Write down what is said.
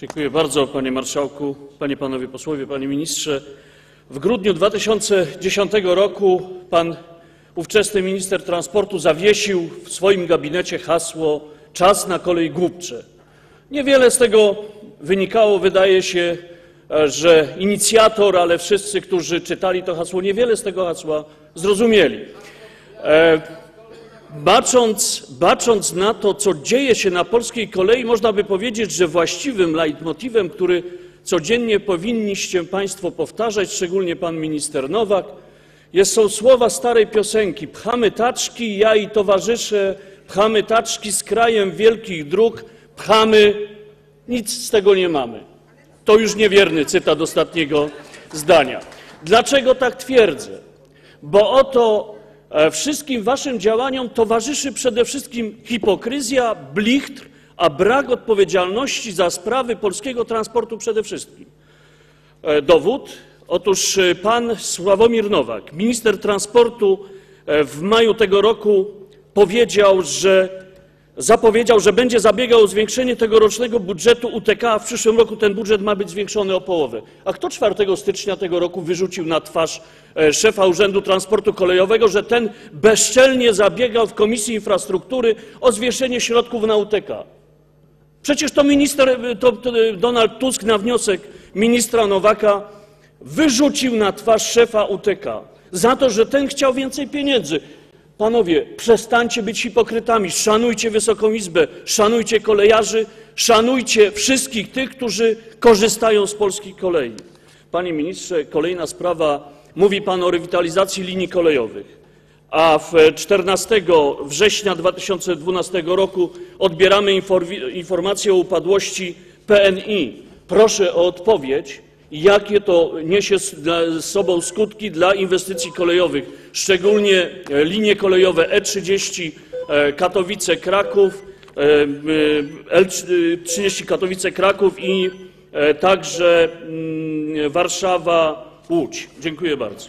Dziękuję bardzo, panie marszałku, panie, panowie posłowie, panie ministrze. W grudniu 2010 roku pan ówczesny minister transportu zawiesił w swoim gabinecie hasło czas na kolej głupcze. Niewiele z tego wynikało, wydaje się, e, że inicjator, ale wszyscy, którzy czytali to hasło, niewiele z tego hasła zrozumieli. Bacząc, bacząc na to, co dzieje się na polskiej kolei, można by powiedzieć, że właściwym leitmotivem, który codziennie powinniście Państwo powtarzać, szczególnie pan minister Nowak, jest, są słowa starej piosenki: Pchamy taczki, ja i towarzysze, pchamy taczki z krajem wielkich dróg, pchamy, nic z tego nie mamy. To już niewierny cytat ostatniego zdania. Dlaczego tak twierdzę? Bo oto wszystkim waszym działaniom towarzyszy przede wszystkim hipokryzja, blichtr, a brak odpowiedzialności za sprawy polskiego transportu przede wszystkim. E, Dowód? Otóż e, pan Sławomir Nowak, minister transportu, e, w maju tego roku powiedział, że zapowiedział, że będzie zabiegał o zwiększenie tegorocznego budżetu UTK, a w przyszłym roku ten budżet ma być zwiększony o połowę. A kto 4 stycznia tego roku wyrzucił na twarz e, szefa Urzędu Transportu Kolejowego, że ten bezczelnie zabiegał w Komisji Infrastruktury o zwiększenie środków na UTK? Przecież to minister, to, to Donald Tusk na wniosek ministra Nowaka wyrzucił na twarz szefa UTK za to, że ten chciał więcej pieniędzy. Panowie, przestańcie być hipokrytami, szanujcie Wysoką Izbę, szanujcie kolejarzy, szanujcie wszystkich tych, którzy korzystają z polskich kolei. Panie ministrze, kolejna sprawa. Mówi pan o rewitalizacji linii kolejowych a w 14 września 2012 roku odbieramy informację o upadłości PNI. Proszę o odpowiedź, jakie to niesie z sobą skutki dla inwestycji kolejowych, szczególnie e, linie kolejowe E30 e, Katowice-Kraków, e, L30 Katowice-Kraków i także mm, Warszawa-Łódź. Dziękuję bardzo.